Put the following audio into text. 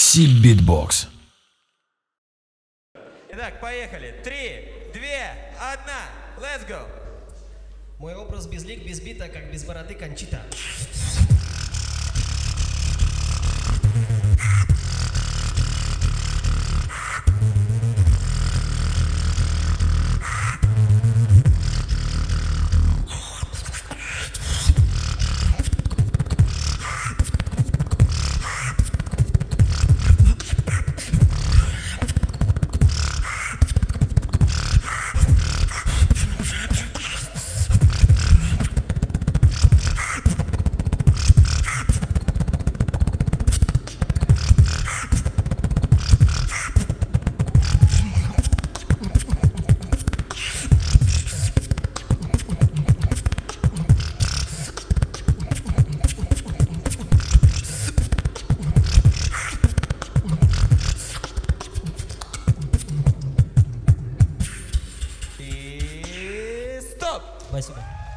Сиб Битбокс. Итак, поехали. Три, две, одна. Let's go. Мой образ безлик без бита, как без бороды Кончита. Masuk.